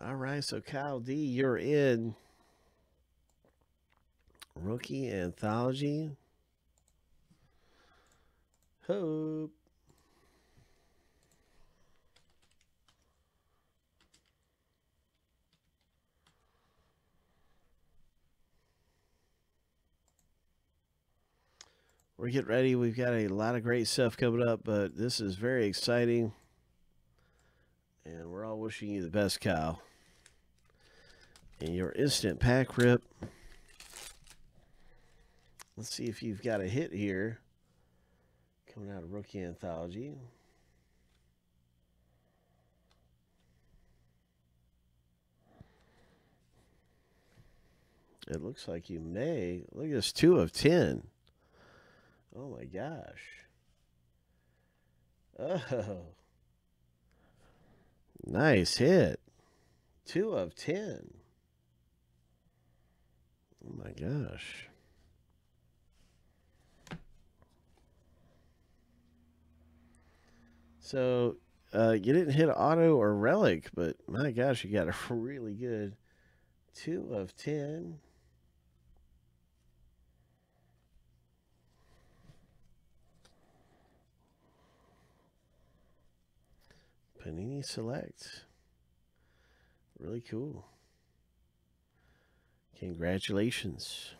All right, so Kyle D, you're in rookie anthology. Hope. We're getting ready. We've got a lot of great stuff coming up, but this is very exciting. And we're all wishing you the best, Kyle. And your instant pack rip. Let's see if you've got a hit here. Coming out of Rookie Anthology. It looks like you may. Look at this, two of ten. Oh my gosh. Oh. Nice hit. Two of ten. Oh my gosh. So uh, you didn't hit auto or relic, but my gosh, you got a really good two of ten. Panini Select. Really cool. Congratulations.